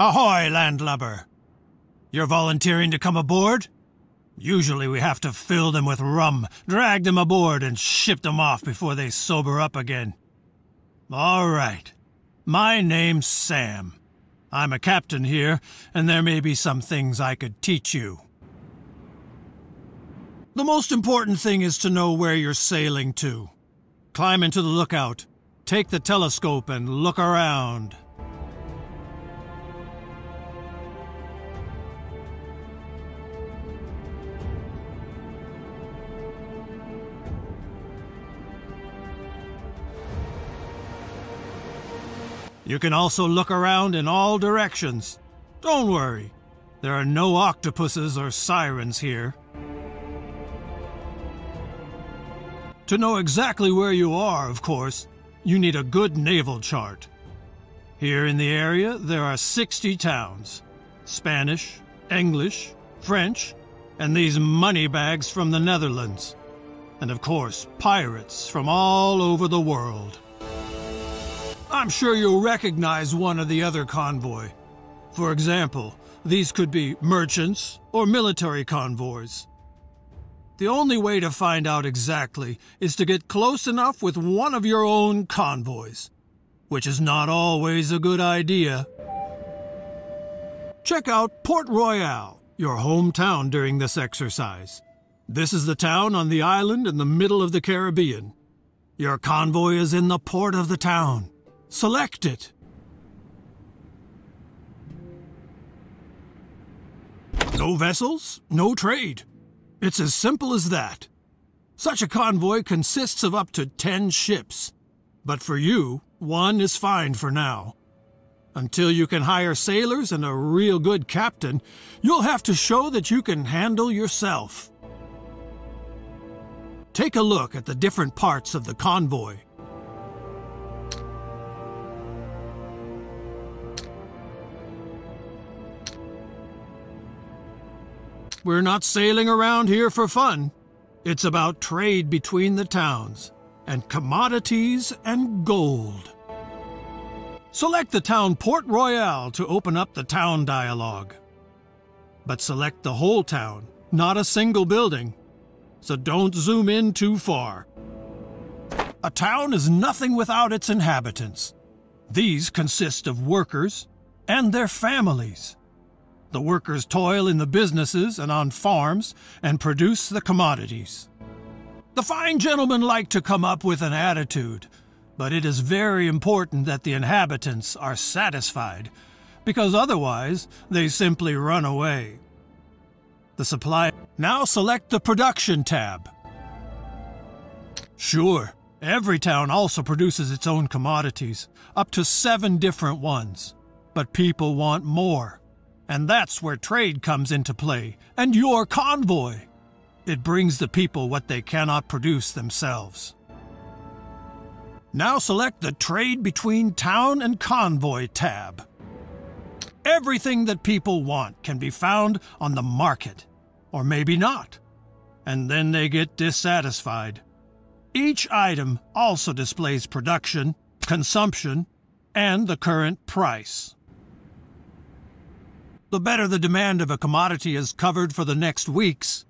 Ahoy, landlubber! You're volunteering to come aboard? Usually we have to fill them with rum, drag them aboard, and ship them off before they sober up again. All right. My name's Sam. I'm a captain here, and there may be some things I could teach you. The most important thing is to know where you're sailing to. Climb into the lookout, take the telescope, and look around. You can also look around in all directions. Don't worry, there are no octopuses or sirens here. To know exactly where you are, of course, you need a good naval chart. Here in the area, there are 60 towns. Spanish, English, French, and these money bags from the Netherlands. And of course, pirates from all over the world. I'm sure you'll recognize one or the other convoy. For example, these could be merchants or military convoys. The only way to find out exactly is to get close enough with one of your own convoys, which is not always a good idea. Check out Port Royal, your hometown during this exercise. This is the town on the island in the middle of the Caribbean. Your convoy is in the port of the town. Select it. No vessels, no trade. It's as simple as that. Such a convoy consists of up to 10 ships. But for you, one is fine for now. Until you can hire sailors and a real good captain, you'll have to show that you can handle yourself. Take a look at the different parts of the convoy. We're not sailing around here for fun. It's about trade between the towns, and commodities and gold. Select the town Port Royal to open up the town dialogue. But select the whole town, not a single building. So don't zoom in too far. A town is nothing without its inhabitants. These consist of workers and their families. The workers toil in the businesses and on farms and produce the commodities. The fine gentlemen like to come up with an attitude, but it is very important that the inhabitants are satisfied, because otherwise they simply run away. The supply. Now select the Production tab. Sure, every town also produces its own commodities, up to seven different ones. But people want more. And that's where trade comes into play, and your convoy. It brings the people what they cannot produce themselves. Now select the Trade Between Town and Convoy tab. Everything that people want can be found on the market, or maybe not, and then they get dissatisfied. Each item also displays production, consumption, and the current price the better the demand of a commodity is covered for the next weeks.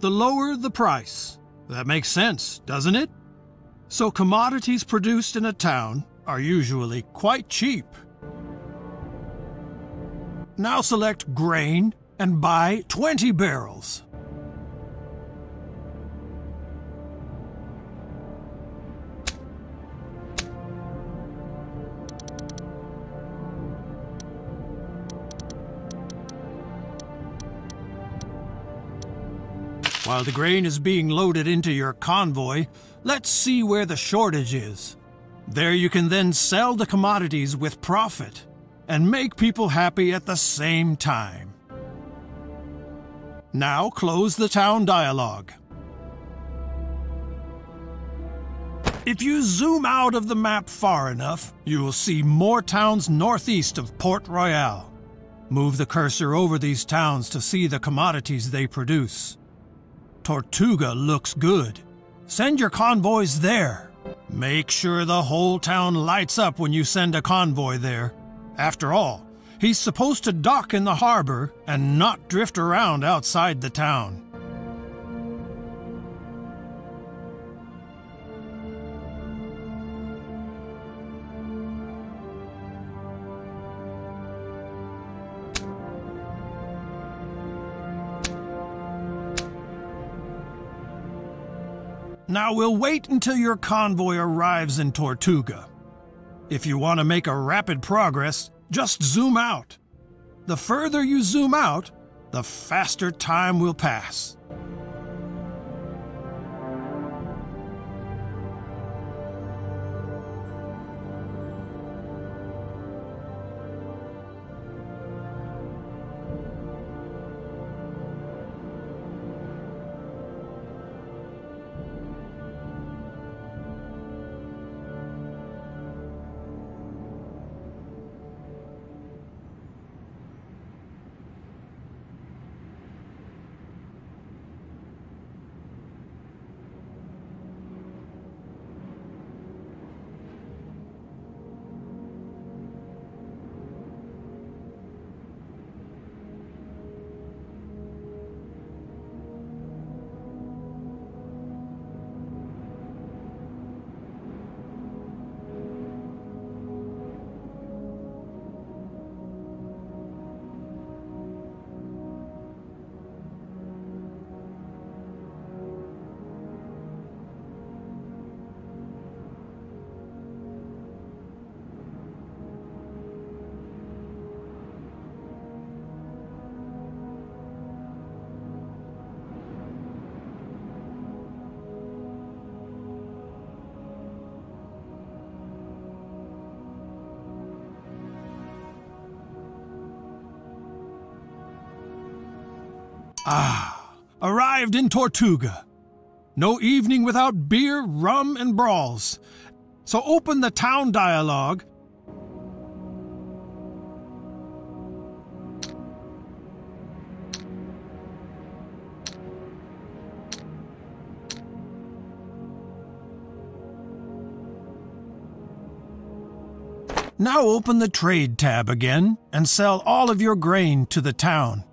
The lower the price. That makes sense, doesn't it? So commodities produced in a town are usually quite cheap. Now select grain and buy 20 barrels. While the grain is being loaded into your convoy, let's see where the shortage is. There you can then sell the commodities with profit and make people happy at the same time. Now close the town dialogue. If you zoom out of the map far enough, you will see more towns northeast of Port Royal. Move the cursor over these towns to see the commodities they produce. Tortuga looks good. Send your convoys there. Make sure the whole town lights up when you send a convoy there. After all, he's supposed to dock in the harbor and not drift around outside the town. Now we'll wait until your convoy arrives in Tortuga. If you want to make a rapid progress, just zoom out. The further you zoom out, the faster time will pass. Ah, arrived in Tortuga. No evening without beer, rum, and brawls. So open the town dialogue. Now open the trade tab again and sell all of your grain to the town.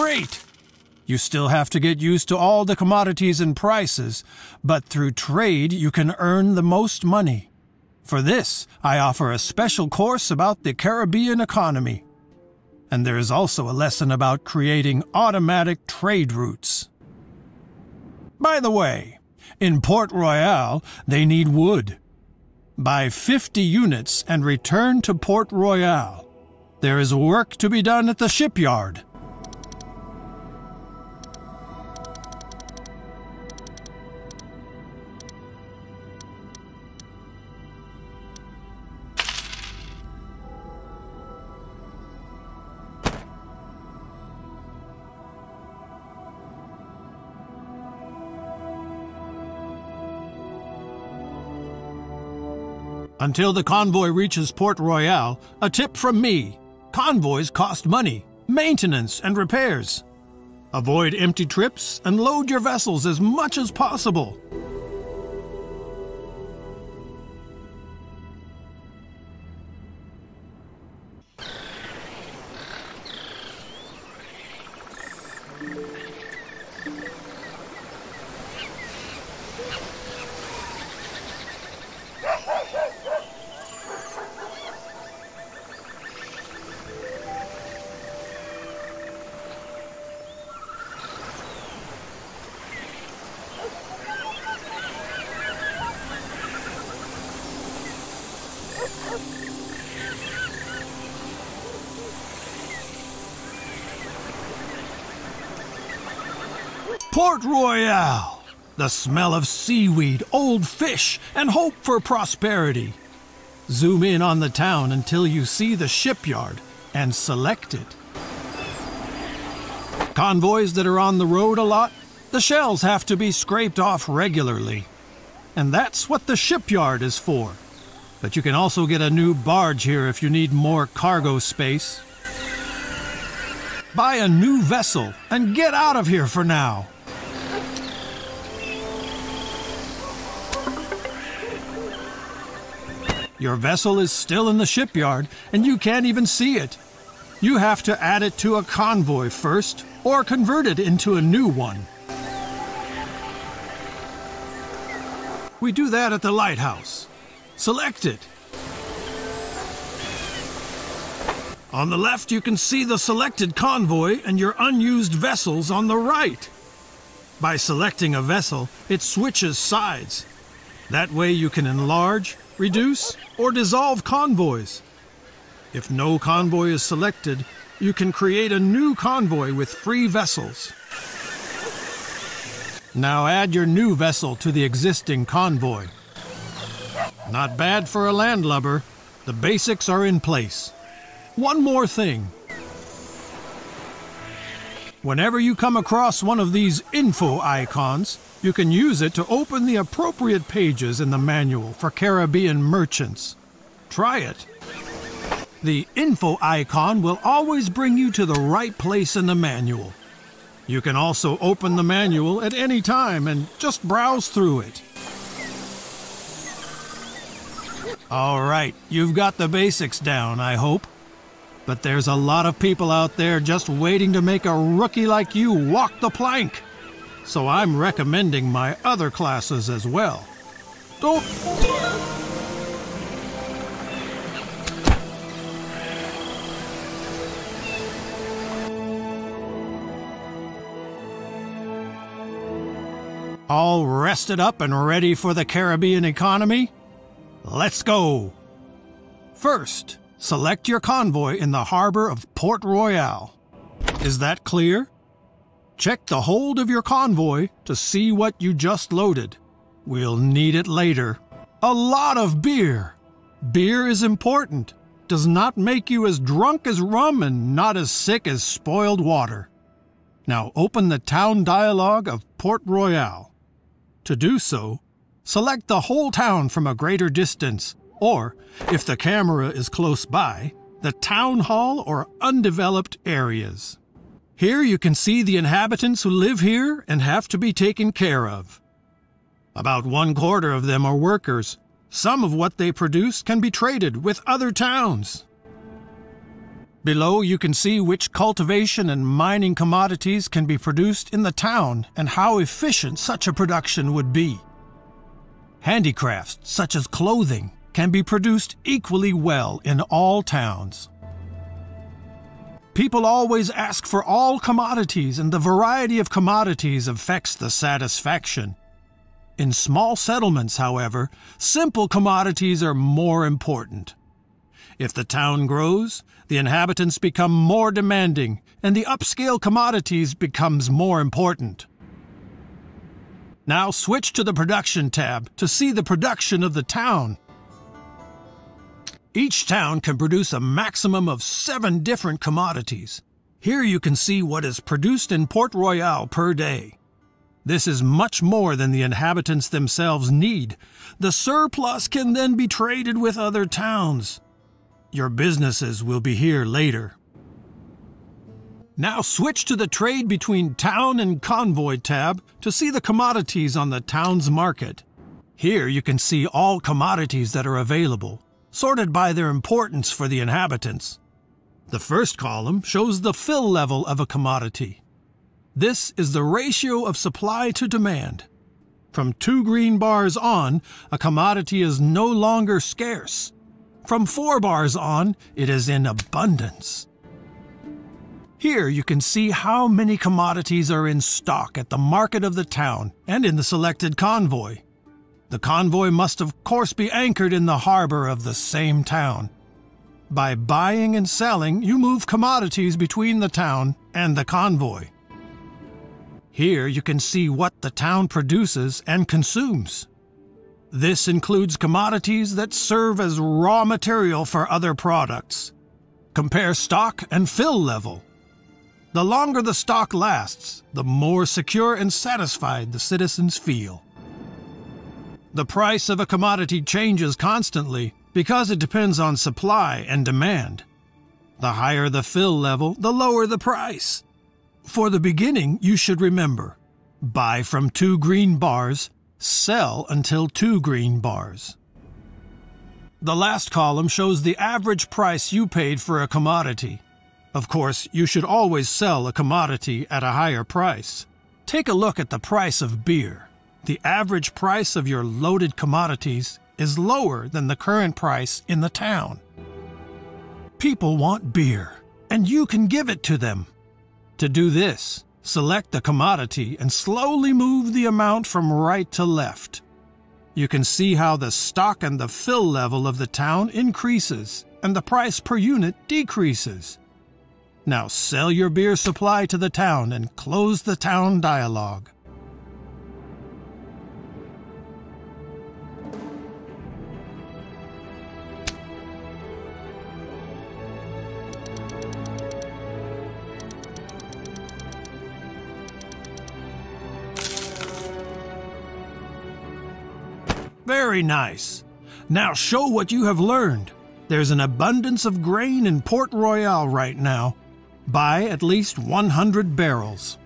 Great! You still have to get used to all the commodities and prices, but through trade you can earn the most money. For this, I offer a special course about the Caribbean economy. And there is also a lesson about creating automatic trade routes. By the way, in Port Royal, they need wood. Buy 50 units and return to Port Royal. There is work to be done at the shipyard. Until the convoy reaches Port Royal, a tip from me. Convoys cost money, maintenance, and repairs. Avoid empty trips and load your vessels as much as possible. Port Royal, the smell of seaweed, old fish, and hope for prosperity. Zoom in on the town until you see the shipyard and select it. Convoys that are on the road a lot, the shells have to be scraped off regularly. And that's what the shipyard is for. But you can also get a new barge here if you need more cargo space. Buy a new vessel and get out of here for now. Your vessel is still in the shipyard and you can't even see it. You have to add it to a convoy first or convert it into a new one. We do that at the lighthouse. Select it. On the left, you can see the selected convoy and your unused vessels on the right. By selecting a vessel, it switches sides. That way you can enlarge, reduce, or dissolve convoys. If no convoy is selected, you can create a new convoy with free vessels. Now add your new vessel to the existing convoy. Not bad for a landlubber. The basics are in place. One more thing. Whenever you come across one of these info icons, you can use it to open the appropriate pages in the manual for Caribbean merchants. Try it. The info icon will always bring you to the right place in the manual. You can also open the manual at any time and just browse through it. All right, you've got the basics down, I hope. But there's a lot of people out there just waiting to make a rookie like you walk the plank. So I'm recommending my other classes as well. Don't... All rested up and ready for the Caribbean economy? Let's go! First, select your convoy in the harbor of Port Royal. Is that clear? Check the hold of your convoy to see what you just loaded. We'll need it later. A lot of beer! Beer is important. Does not make you as drunk as rum and not as sick as spoiled water. Now open the town dialogue of Port Royal. To do so, select the whole town from a greater distance, or, if the camera is close by, the town hall or undeveloped areas. Here you can see the inhabitants who live here and have to be taken care of. About one quarter of them are workers. Some of what they produce can be traded with other towns. Below you can see which cultivation and mining commodities can be produced in the town and how efficient such a production would be. Handicrafts, such as clothing, can be produced equally well in all towns. People always ask for all commodities, and the variety of commodities affects the satisfaction. In small settlements, however, simple commodities are more important. If the town grows, the inhabitants become more demanding, and the upscale commodities becomes more important. Now switch to the Production tab to see the production of the town. Each town can produce a maximum of seven different commodities. Here you can see what is produced in Port Royal per day. This is much more than the inhabitants themselves need. The surplus can then be traded with other towns. Your businesses will be here later. Now switch to the Trade Between Town and Convoy tab to see the commodities on the town's market. Here you can see all commodities that are available, sorted by their importance for the inhabitants. The first column shows the fill level of a commodity. This is the ratio of supply to demand. From two green bars on, a commodity is no longer scarce. From four bars on, it is in abundance. Here you can see how many commodities are in stock at the market of the town and in the selected convoy. The convoy must of course be anchored in the harbor of the same town. By buying and selling, you move commodities between the town and the convoy. Here you can see what the town produces and consumes. This includes commodities that serve as raw material for other products. Compare stock and fill level. The longer the stock lasts, the more secure and satisfied the citizens feel. The price of a commodity changes constantly because it depends on supply and demand. The higher the fill level, the lower the price. For the beginning, you should remember buy from two green bars, sell until two green bars. The last column shows the average price you paid for a commodity. Of course, you should always sell a commodity at a higher price. Take a look at the price of beer. The average price of your loaded commodities is lower than the current price in the town. People want beer, and you can give it to them. To do this, select the commodity and slowly move the amount from right to left. You can see how the stock and the fill level of the town increases and the price per unit decreases. Now sell your beer supply to the town and close the town dialogue. Nice. Now show what you have learned. There's an abundance of grain in Port Royal right now. Buy at least 100 barrels.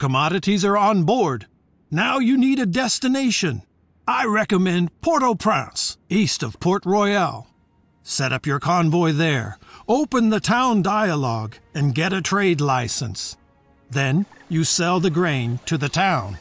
Commodities are on board. Now you need a destination. I recommend Port-au-Prince, east of Port Royal. Set up your convoy there, open the town dialogue, and get a trade license. Then you sell the grain to the town.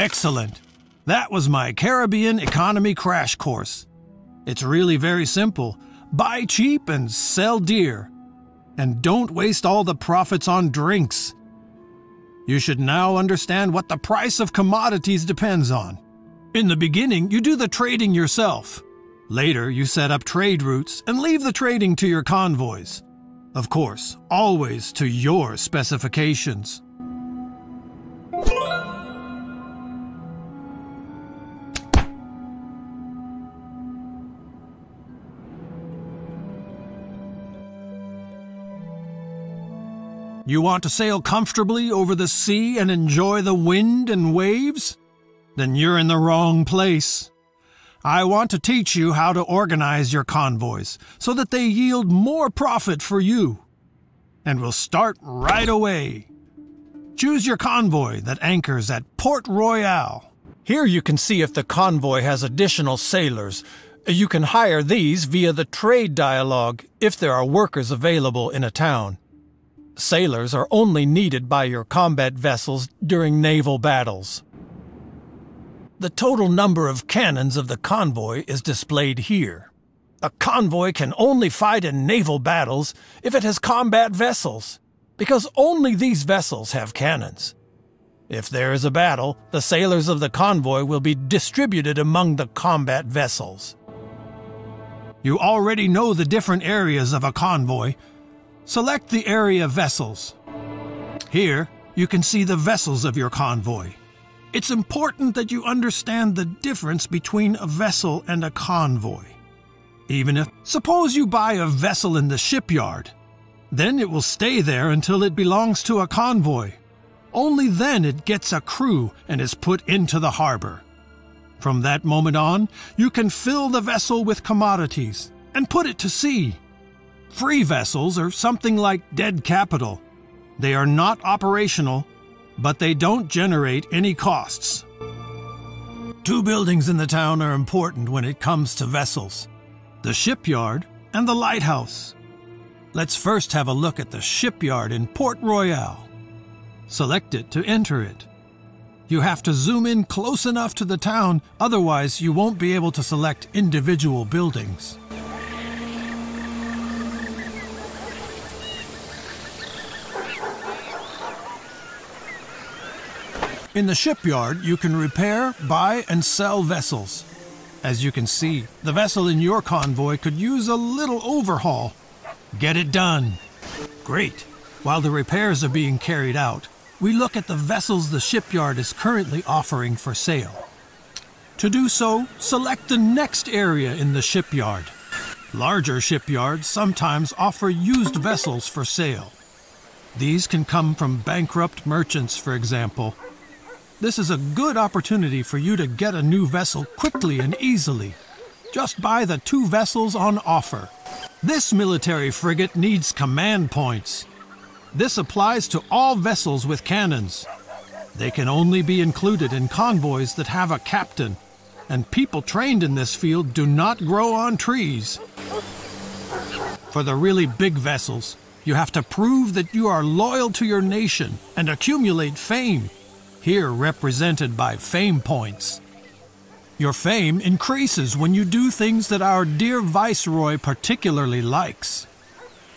Excellent. That was my Caribbean economy crash course. It's really very simple. Buy cheap and sell dear. And don't waste all the profits on drinks. You should now understand what the price of commodities depends on. In the beginning, you do the trading yourself. Later, you set up trade routes and leave the trading to your convoys. Of course, always to your specifications. You want to sail comfortably over the sea and enjoy the wind and waves? Then you're in the wrong place. I want to teach you how to organize your convoys so that they yield more profit for you. And we'll start right away. Choose your convoy that anchors at Port Royal. Here you can see if the convoy has additional sailors. You can hire these via the trade dialogue if there are workers available in a town. Sailors are only needed by your combat vessels during naval battles. The total number of cannons of the convoy is displayed here. A convoy can only fight in naval battles if it has combat vessels, because only these vessels have cannons. If there is a battle, the sailors of the convoy will be distributed among the combat vessels. You already know the different areas of a convoy, Select the area vessels. Here, you can see the vessels of your convoy. It's important that you understand the difference between a vessel and a convoy. Even if, suppose you buy a vessel in the shipyard, then it will stay there until it belongs to a convoy. Only then it gets a crew and is put into the harbor. From that moment on, you can fill the vessel with commodities and put it to sea. Free vessels are something like dead capital. They are not operational, but they don't generate any costs. Two buildings in the town are important when it comes to vessels the shipyard and the lighthouse. Let's first have a look at the shipyard in Port Royal. Select it to enter it. You have to zoom in close enough to the town, otherwise, you won't be able to select individual buildings. In the shipyard, you can repair, buy, and sell vessels. As you can see, the vessel in your convoy could use a little overhaul. Get it done. Great. While the repairs are being carried out, we look at the vessels the shipyard is currently offering for sale. To do so, select the next area in the shipyard. Larger shipyards sometimes offer used vessels for sale. These can come from bankrupt merchants, for example, this is a good opportunity for you to get a new vessel quickly and easily. Just buy the two vessels on offer. This military frigate needs command points. This applies to all vessels with cannons. They can only be included in convoys that have a captain, and people trained in this field do not grow on trees. For the really big vessels, you have to prove that you are loyal to your nation and accumulate fame here represented by fame points. Your fame increases when you do things that our dear Viceroy particularly likes.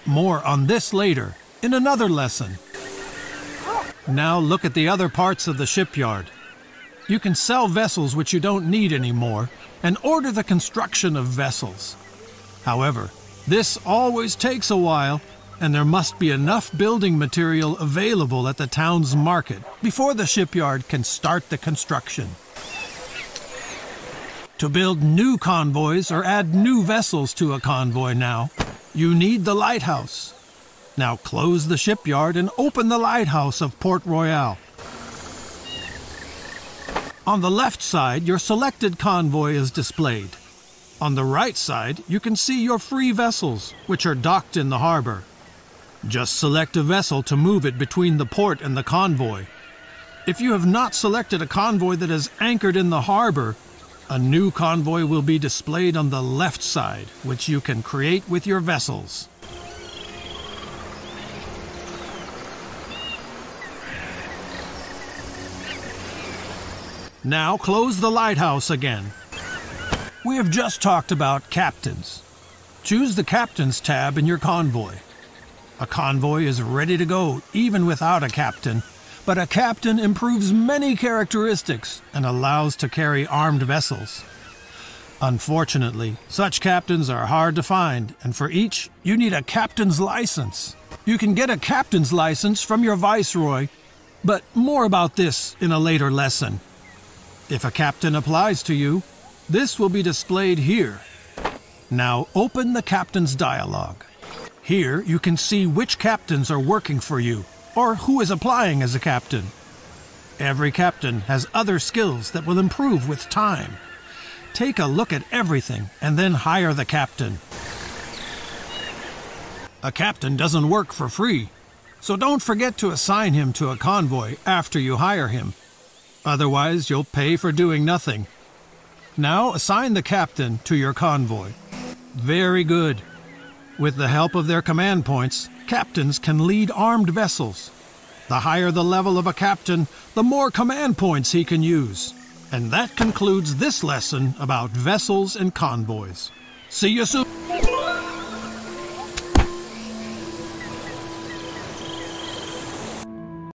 More on this later, in another lesson. Now look at the other parts of the shipyard. You can sell vessels which you don't need anymore and order the construction of vessels. However, this always takes a while and there must be enough building material available at the town's market before the shipyard can start the construction. To build new convoys or add new vessels to a convoy now, you need the lighthouse. Now close the shipyard and open the lighthouse of Port Royal. On the left side, your selected convoy is displayed. On the right side, you can see your free vessels, which are docked in the harbor. Just select a vessel to move it between the port and the convoy. If you have not selected a convoy that is anchored in the harbor, a new convoy will be displayed on the left side, which you can create with your vessels. Now close the lighthouse again. We have just talked about captains. Choose the Captain's tab in your convoy. A convoy is ready to go even without a captain, but a captain improves many characteristics and allows to carry armed vessels. Unfortunately, such captains are hard to find, and for each, you need a captain's license. You can get a captain's license from your viceroy, but more about this in a later lesson. If a captain applies to you, this will be displayed here. Now open the captain's dialogue. Here you can see which captains are working for you, or who is applying as a captain. Every captain has other skills that will improve with time. Take a look at everything and then hire the captain. A captain doesn't work for free, so don't forget to assign him to a convoy after you hire him. Otherwise, you'll pay for doing nothing. Now assign the captain to your convoy. Very good. With the help of their command points, captains can lead armed vessels. The higher the level of a captain, the more command points he can use. And that concludes this lesson about vessels and convoys. See you soon!